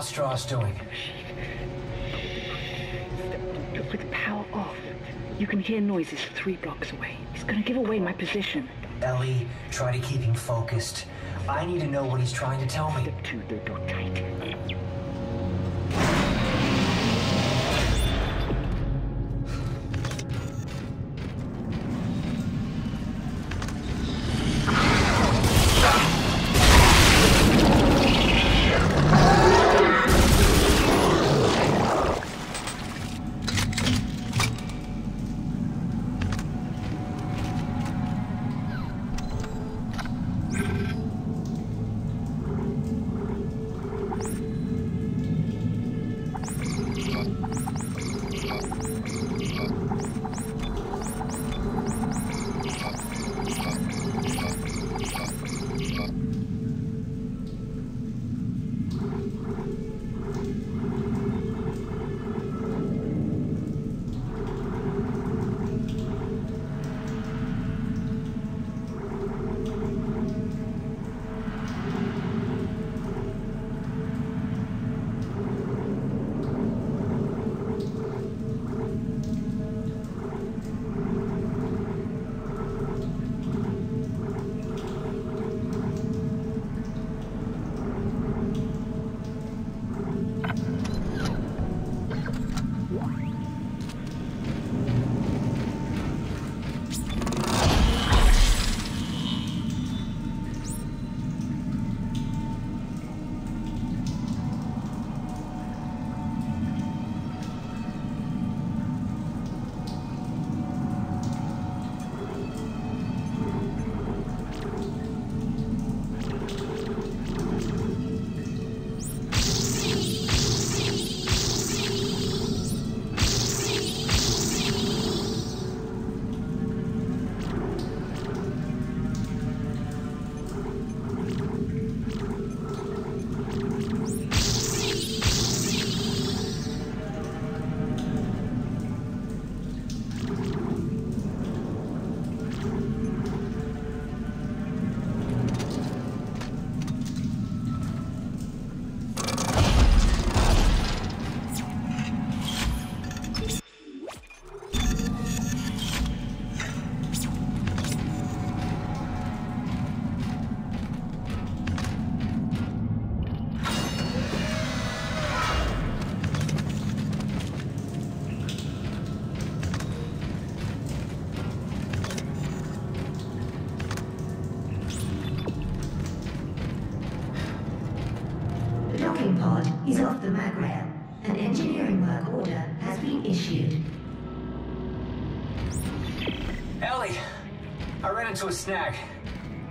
Stross doing? With the power off, you can hear noises three blocks away. He's gonna give away my position. Ellie, try to keep him focused. I need to know what he's trying to tell me. Step two, the door tight.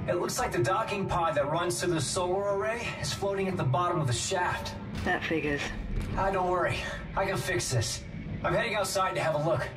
It looks like the docking pod that runs to the solar array is floating at the bottom of the shaft. That figures. Ah, don't worry. I can fix this. I'm heading outside to have a look.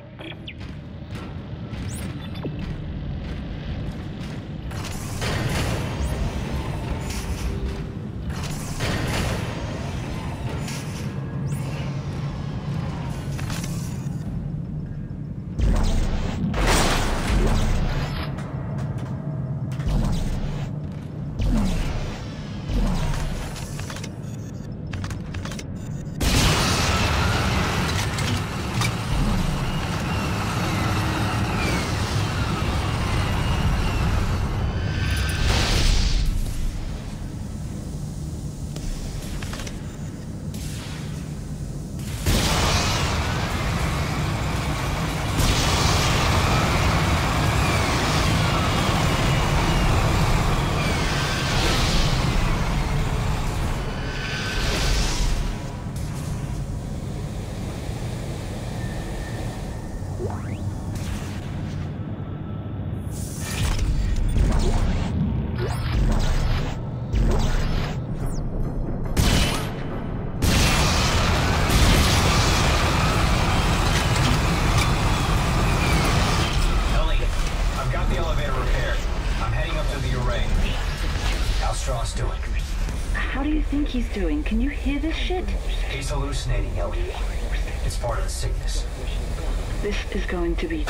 How's doing? How do you think he's doing? Can you hear this shit? He's hallucinating, Ellie. It's part of the sickness. This is going to be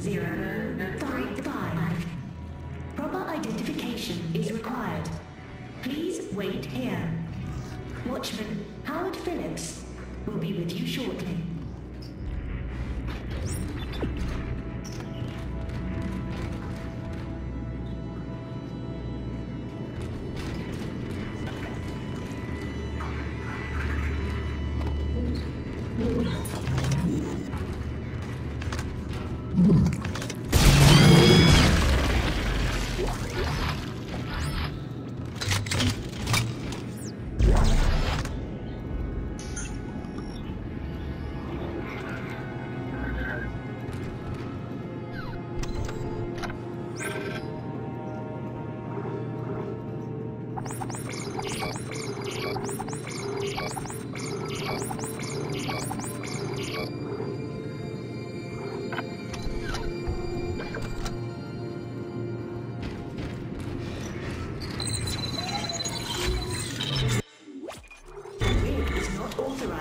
Zero, three, five. Proper identification is required. Please wait here. Watchman Howard Phillips will be with you shortly.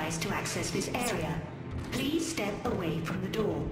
Authorized to access this area. Please step away from the door.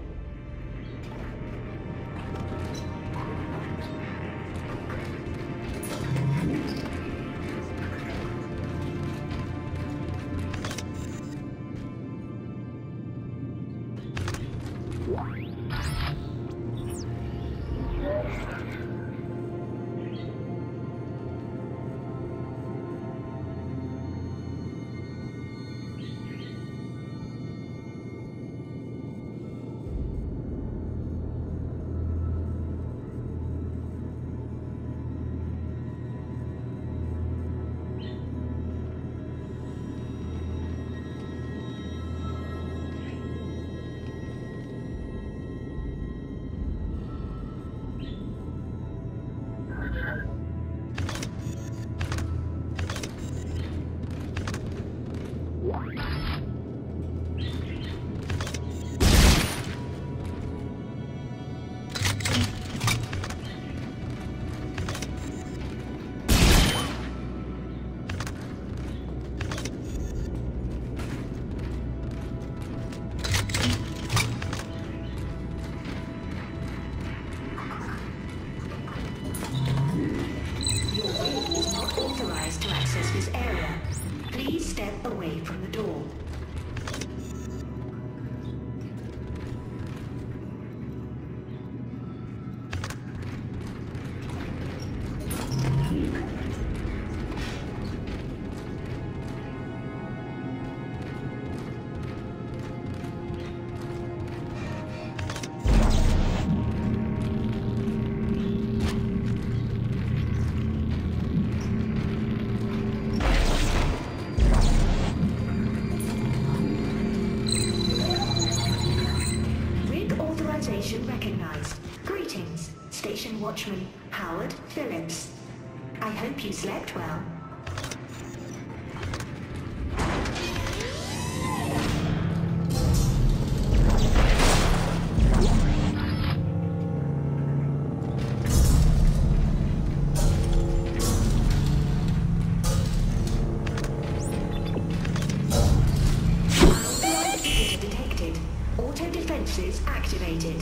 Activated.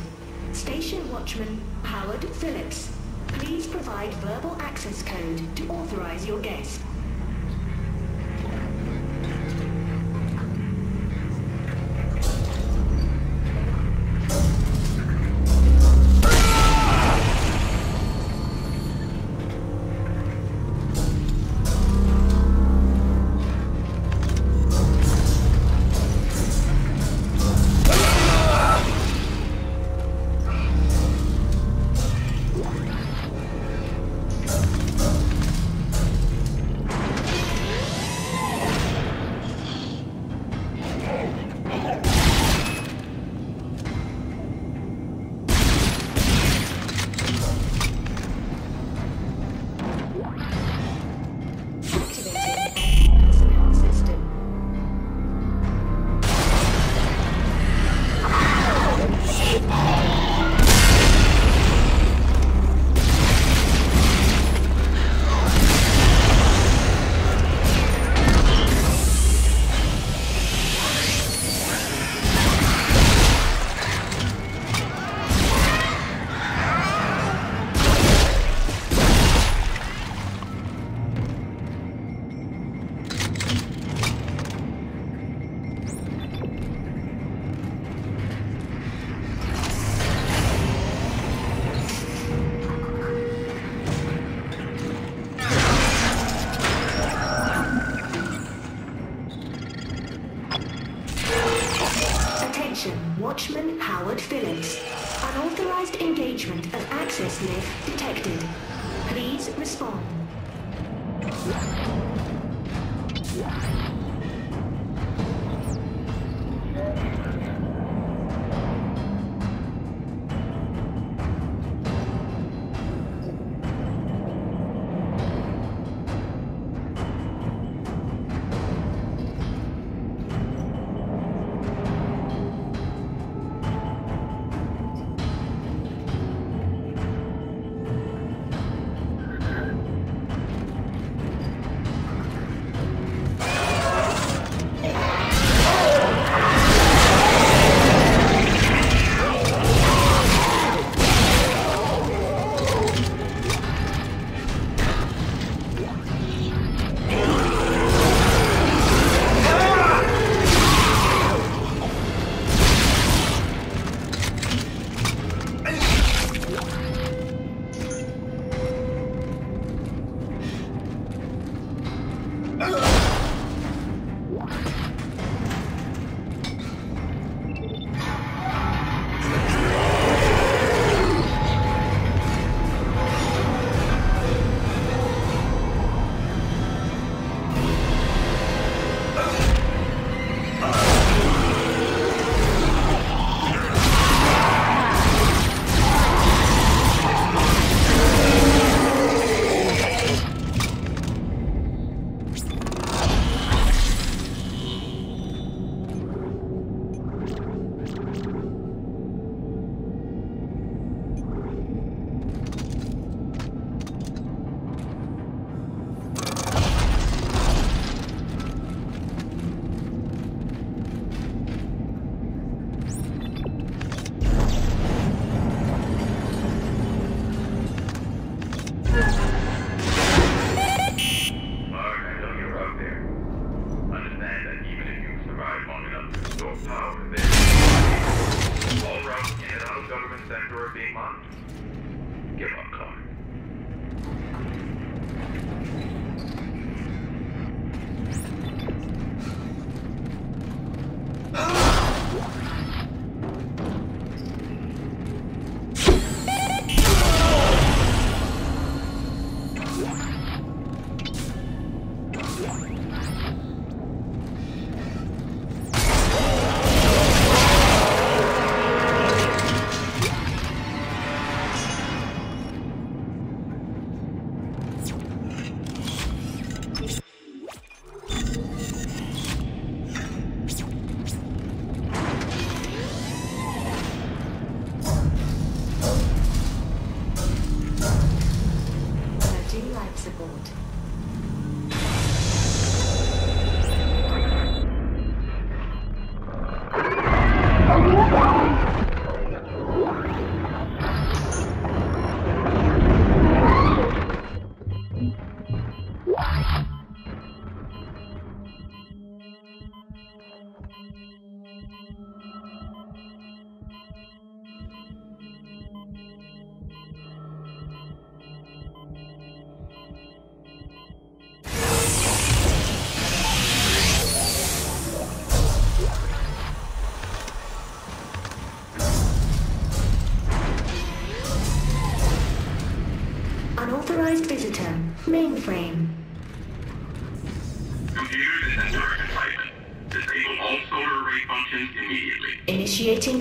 Station Watchman Howard Phillips. Please provide verbal access code to authorize your guest.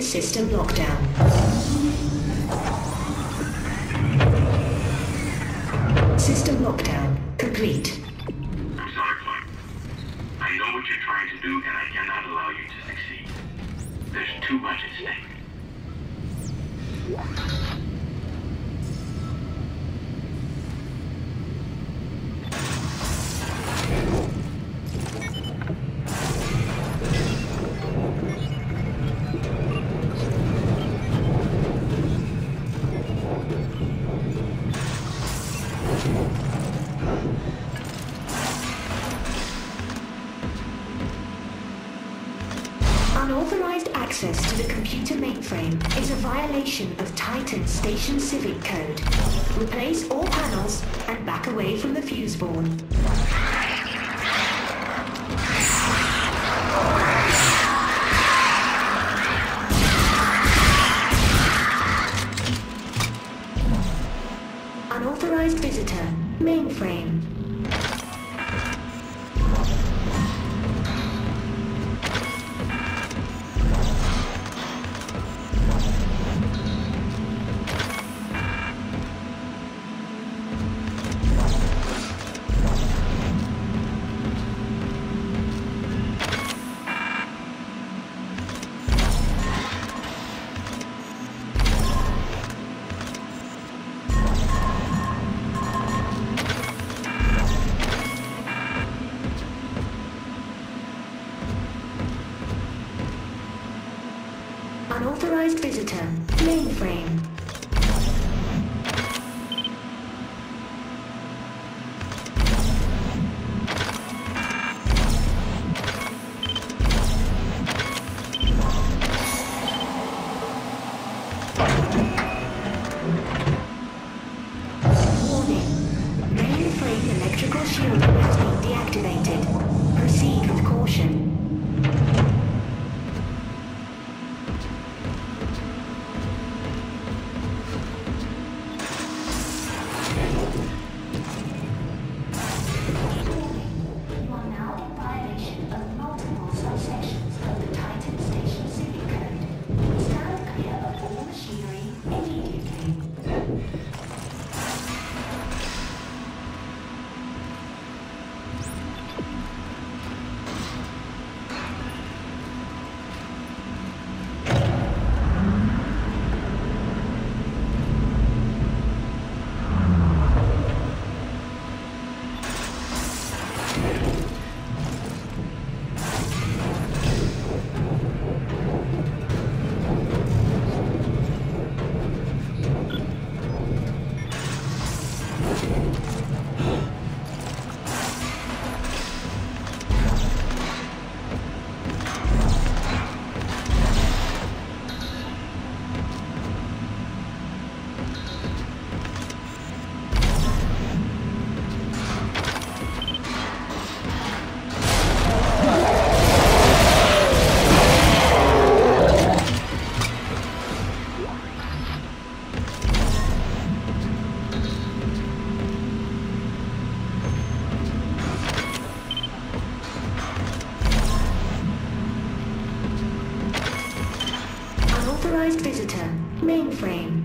System lockdown. System lockdown complete. I'm sorry, Clark. I know what you're trying to do, and I cannot allow you to succeed. There's too much at stake. Violation of Titan Station Civic Code. Replace all panels and back away from the fuse board. Visitor. Mainframe. Unauthorized visitor. Mainframe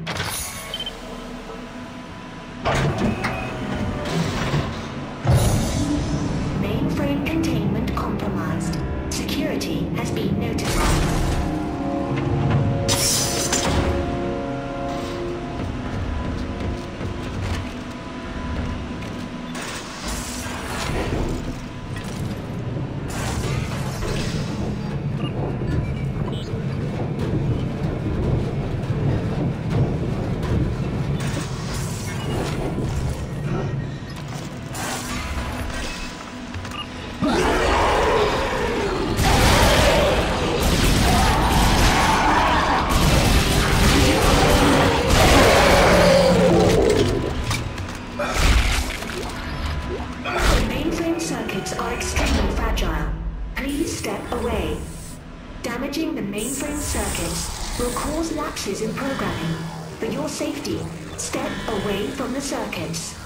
circuits.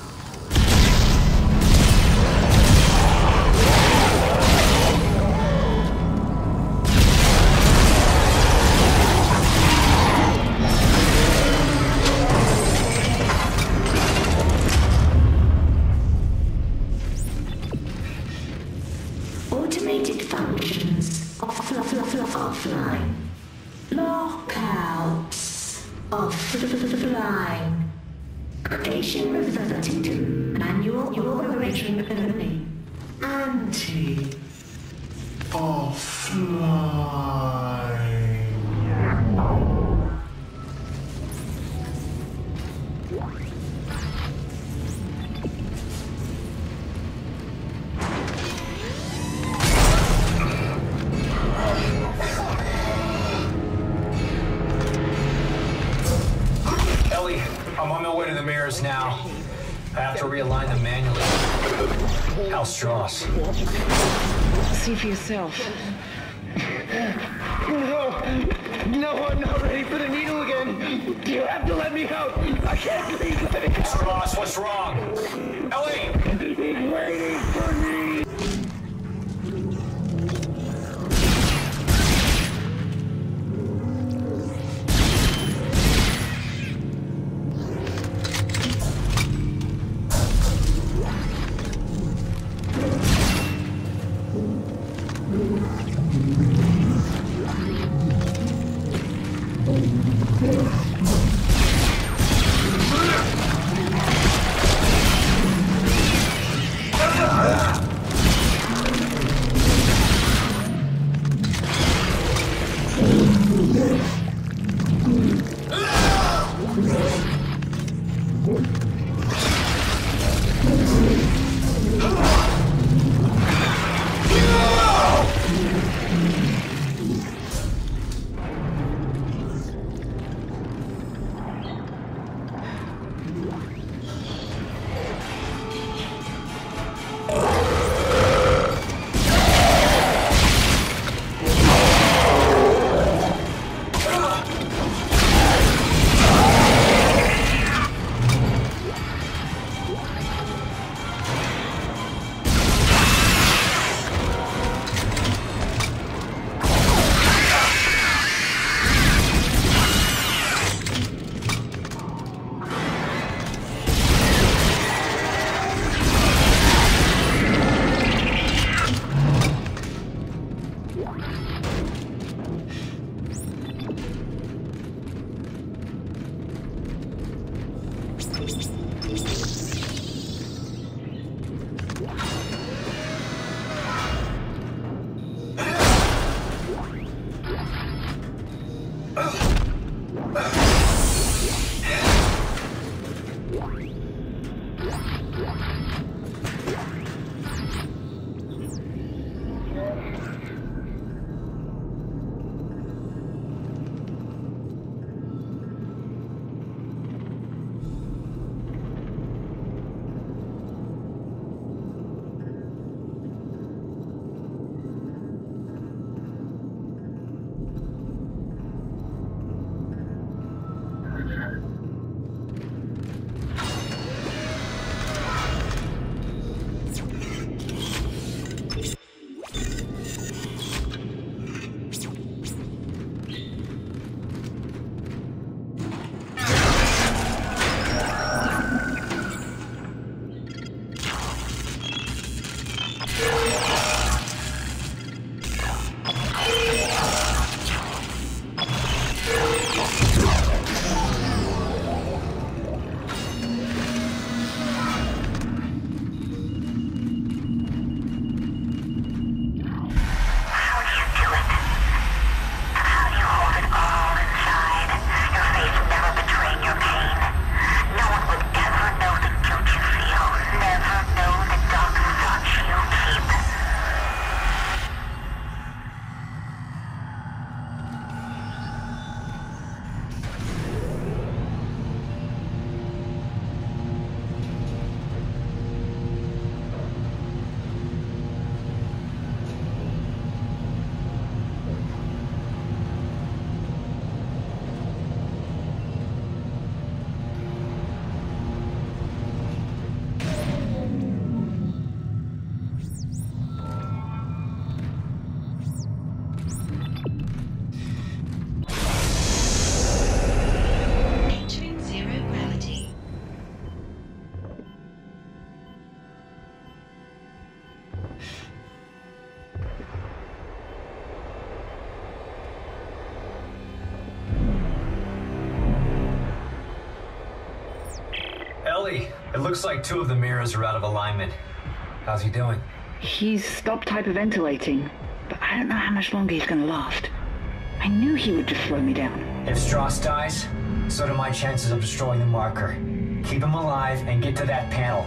Manually. See for yourself. No, no, I'm not ready for the needle again. You have to let me out. I can't breathe. Let me. Ross, what's wrong? Ellie! He's waiting for me. Looks like two of the mirrors are out of alignment. How's he doing? He's stopped hyperventilating, but I don't know how much longer he's gonna last. I knew he would just slow me down. If Stross dies, so do my chances of destroying the marker. Keep him alive and get to that panel.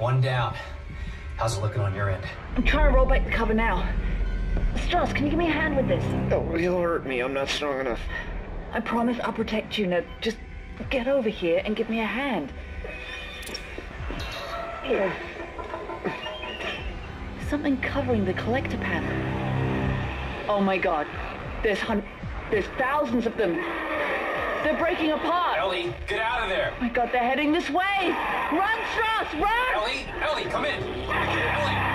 One down. How's it looking on your end? I'm trying to roll back the cover now. Stross, can you give me a hand with this? Oh, he'll hurt me. I'm not strong enough. I promise I'll protect you. Now, just get over here and give me a hand. Here. Something covering the collector panel. Oh my god. There's hun- there's thousands of them. They're breaking apart. Ellie, get out of there! Oh my god, they're heading this way. Run, Stross, run! Ellie, Ellie, come in! Ellie!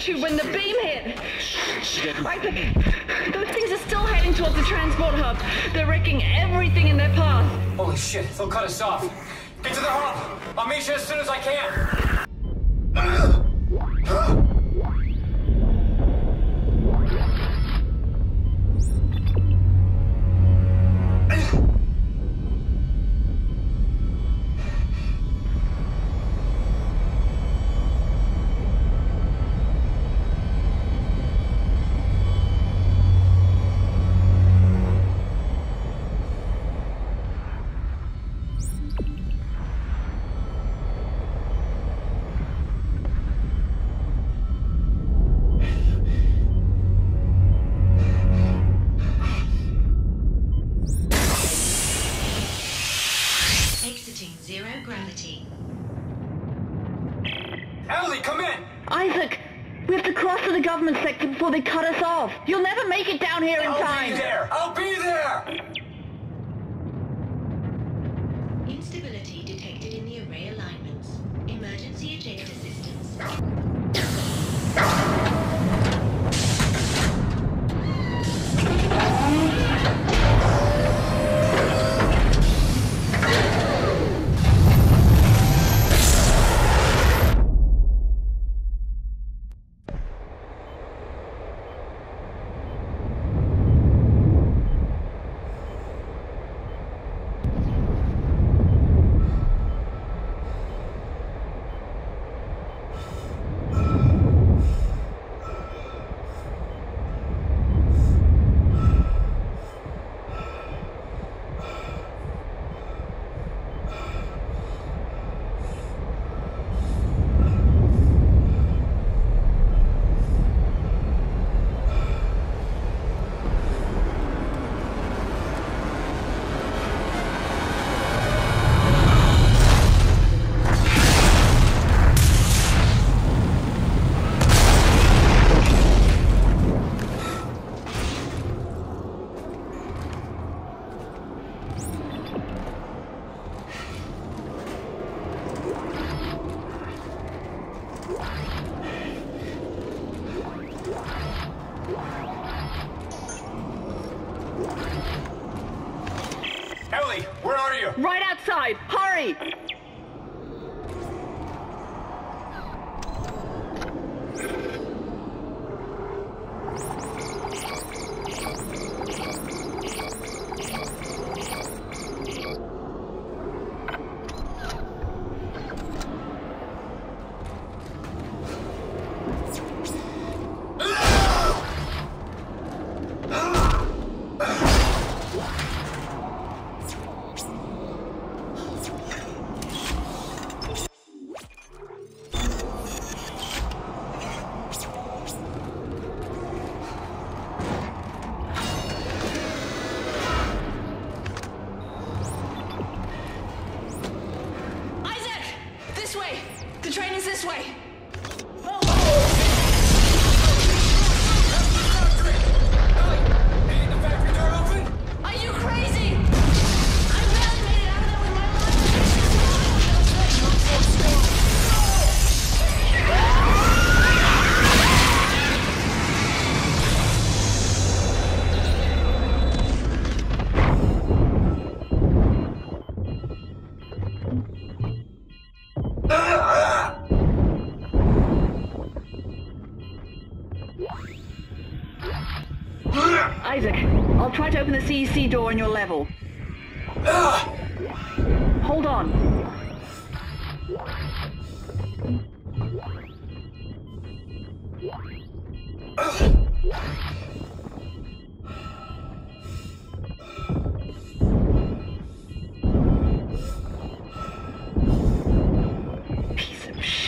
The tube when the beam hit. Isaac, those things are still heading towards the transport hub. They're wrecking everything in their path. Holy shit, they'll cut us off. Get to the hub! I'll meet you as soon as I can! Gravity. Ellie, come in! Isaac, we have to cross to the government sector before they cut us off. You'll never make it down here in I'll be there! I'll be there! Instability detected in the array alignments. Emergency ejector systems.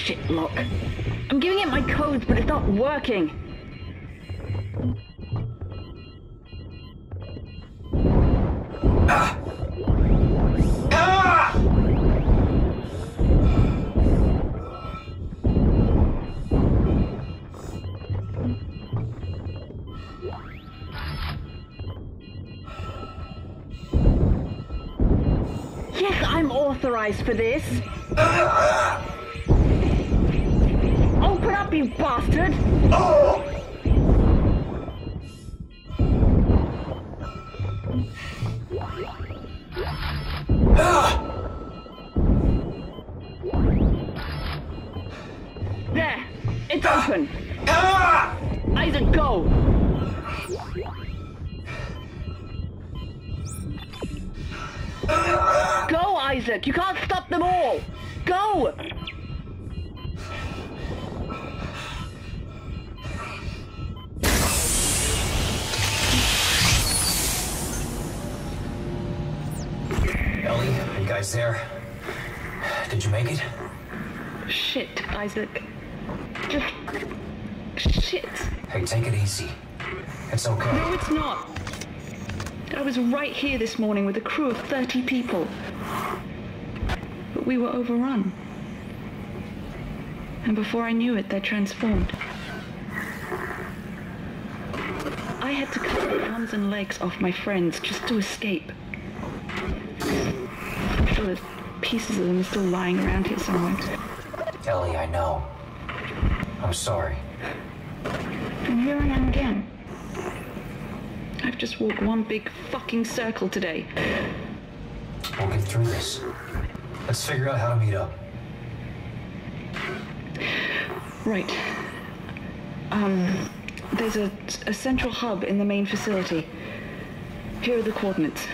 Shit lock. I'm giving it my codes, but it's not working. Yes, I'm authorized for this. Up, you bastard! There, there? Did you make it? Shit, Isaac. Just shit. Hey, take it easy. It's okay. No, it's not. I was right here this morning with a crew of 30 people. But we were overrun. And before I knew it, they transformed. I had to cut the arms and legs off my friends just to escape. Sure there's pieces of them are still lying around here somewhere. Ellie, I know. I'm sorry. And here I am again. I've just walked one big fucking circle today. We'll get through this. Let's figure out how to meet up. Right. Um, there's a, a central hub in the main facility. Here are the coordinates.